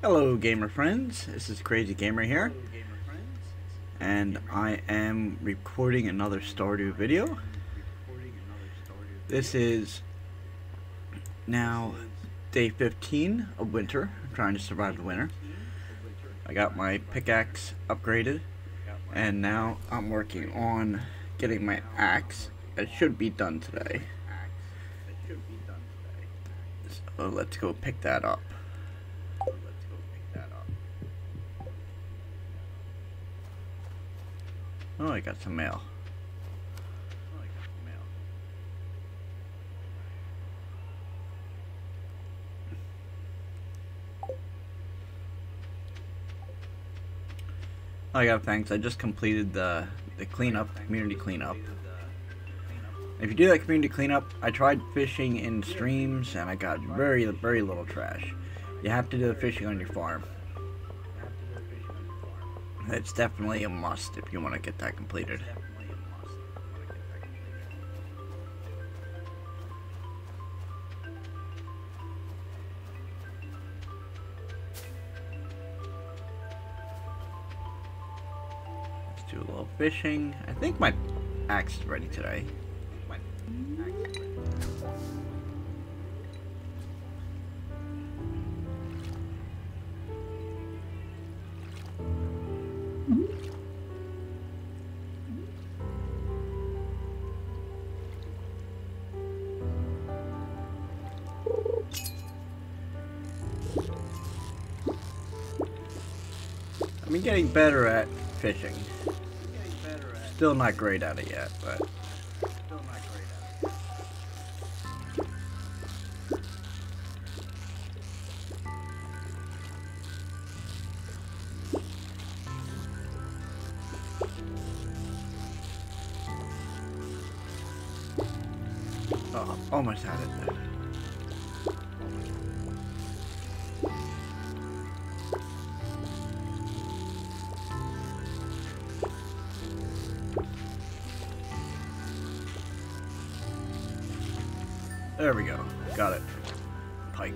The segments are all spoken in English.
Hello gamer friends, this is Crazy Gamer here and I am recording another Stardew video. This is now day 15 of winter, I'm trying to survive the winter. I got my pickaxe upgraded and now I'm working on getting my axe. It should be done today. So let's go pick that up. Oh, oh, I got some mail. I got thanks. I just completed the the cleanup, community cleanup. If you do that community cleanup, I tried fishing in streams and I got very very little trash. You have to do the fishing on your farm. It's definitely a must if you want to get that completed. Let's do a little fishing. I think my axe is ready today. Better at fishing. Still not great at it yet, but. Oh, almost had it. There we go. Got it. Pike.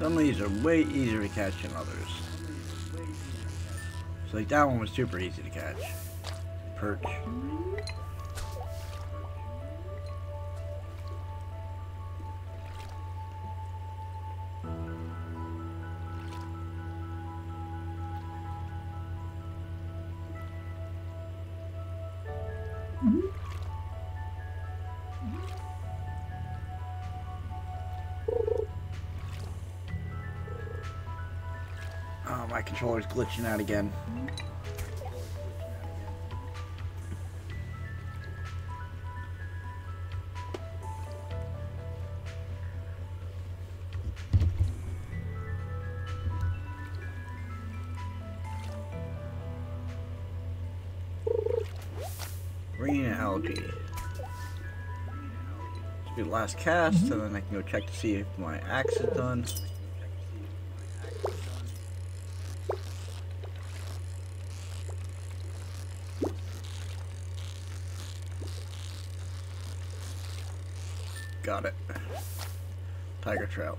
Some of these are way easier to catch than others. So like that one was super easy to catch. Perch. Oh, my controller's glitching out again. Green algae. Do the last cast, and then I can go check to see if my axe is done. Got it. Tiger trout.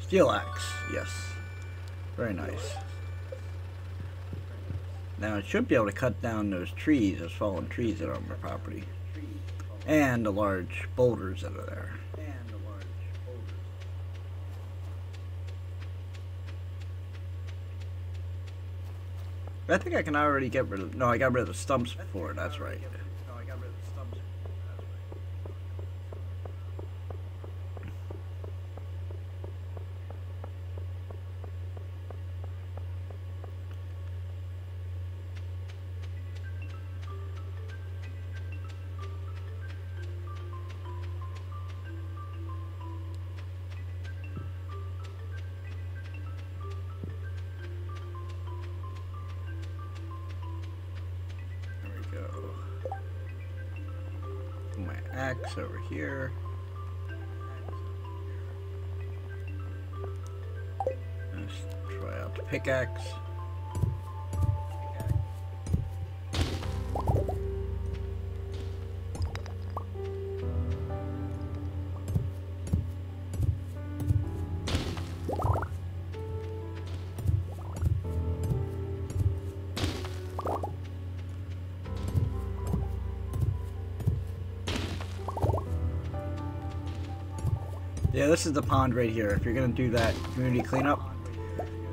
Steel axe, yes. Very nice. Now it should be able to cut down those trees, those fallen trees that are on my property. And the large boulders that are there. I think I can already get rid of. No, I got rid of the stumps before. That's right. Axe over here. Let's try out the pickaxe. Yeah, this is the pond right here. If you're gonna do that community cleanup,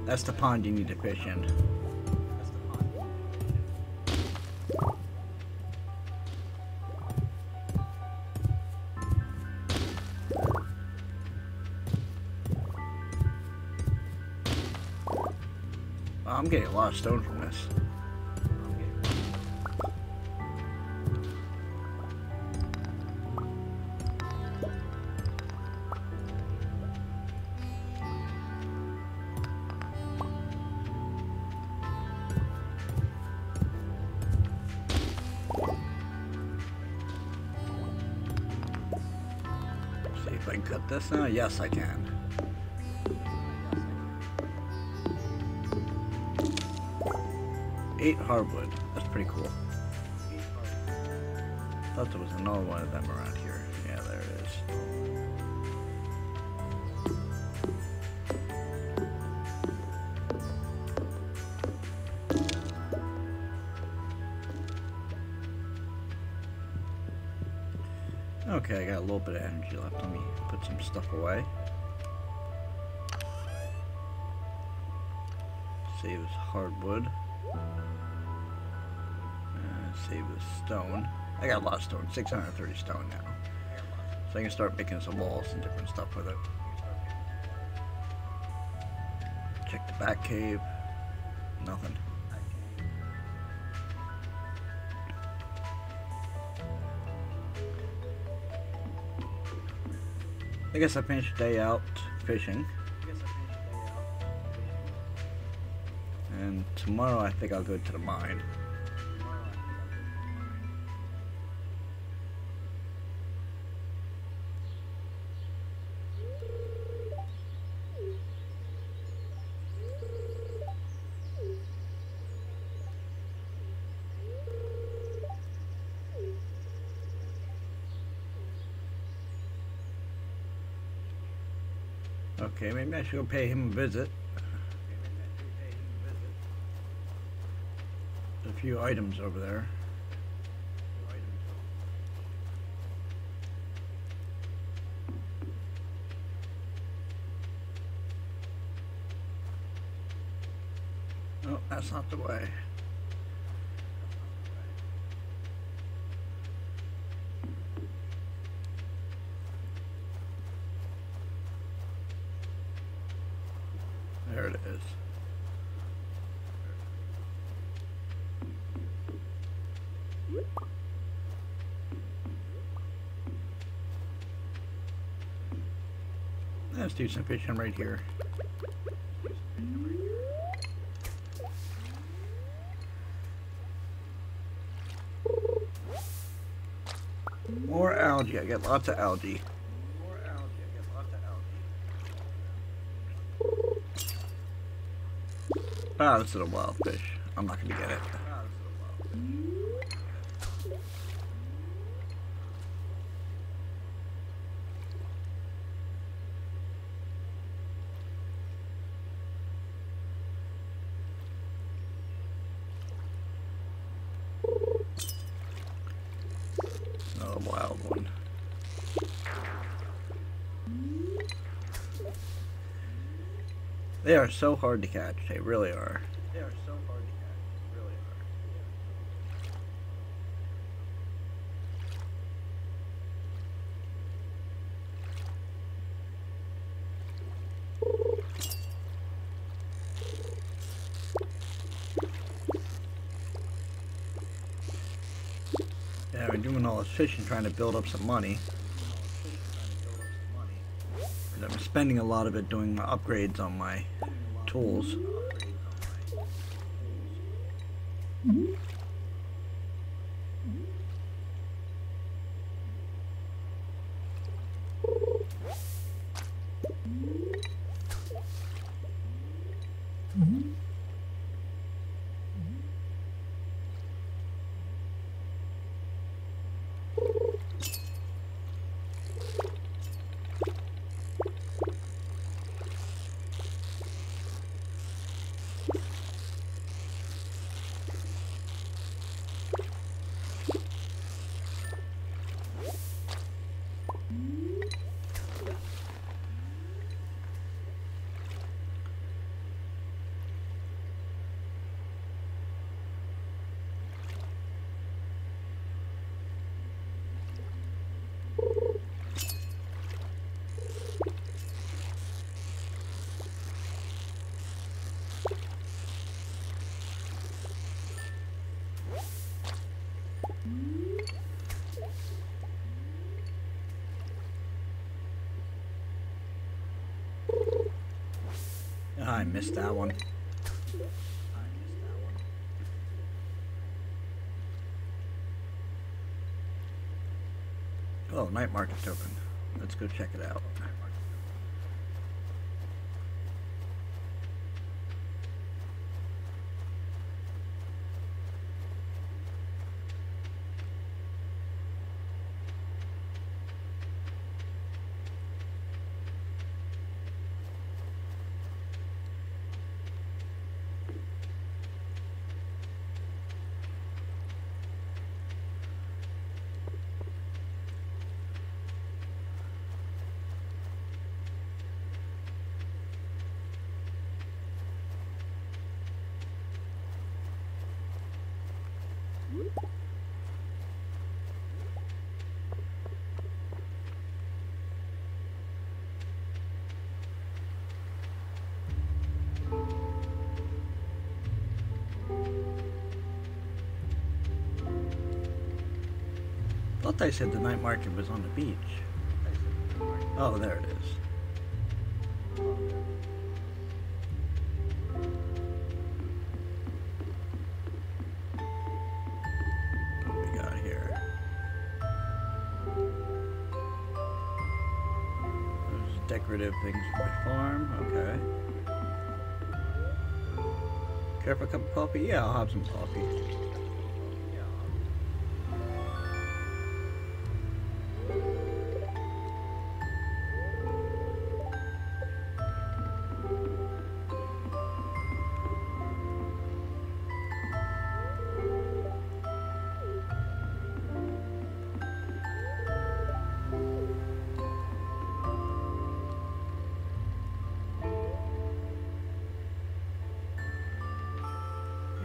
that's the pond you need to fish in. I'm getting a lot of stone from this. I can cut this now. Yes, I can. Eight hardwood. That's pretty cool. Thought there was another one of them around Okay, I got a little bit of energy left. Let me put some stuff away. Save this hardwood. Uh, save this stone. I got a lot of stone, 630 stone now. So I can start making some walls and different stuff with it. Check the back cave. Nothing. I guess I finished the day out fishing. And tomorrow I think I'll go to the mine. Okay, maybe I should go pay him a visit. A few items over there. Oh, that's not the way. There it is. Let's do some fishing right here. More algae. I get lots of algae. Ah, this is a wild fish. I'm not gonna get it. Another wild one. They are so hard to catch. They really are. all this fishing trying to build up some money. I'm spending a lot of it doing my upgrades on my tools. I missed that one. Oh, night market's open. Let's go check it out. Thought they said the night market was on the beach. Oh, there it is. Decorative things for my farm. Okay. Care for a cup of coffee? Yeah, I'll have some coffee.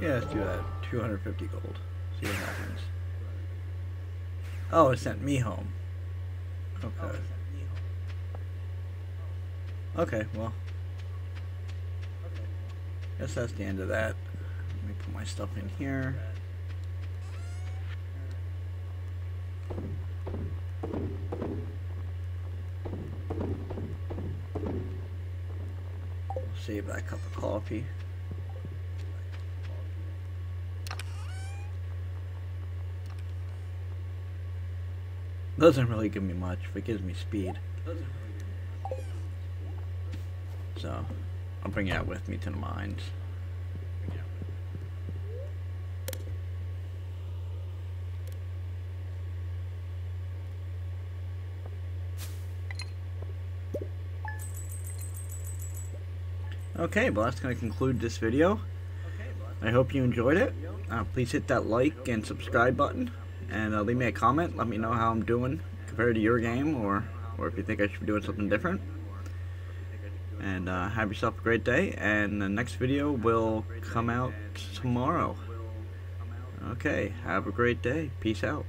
Yeah, let's do that. 250 gold. See what happens. Oh, it sent me home. Okay. Okay, well. Guess that's the end of that. Let me put my stuff in here. Save that cup of coffee. Doesn't really give me much, but it gives me speed. So, I'll bring that with me to the mines. Okay, well that's going to conclude this video. I hope you enjoyed it. Uh, please hit that like and subscribe button and uh, leave me a comment. Let me know how I'm doing compared to your game, or or if you think I should be doing something different. And uh, have yourself a great day. And the next video will come out tomorrow. Okay, have a great day. Peace out.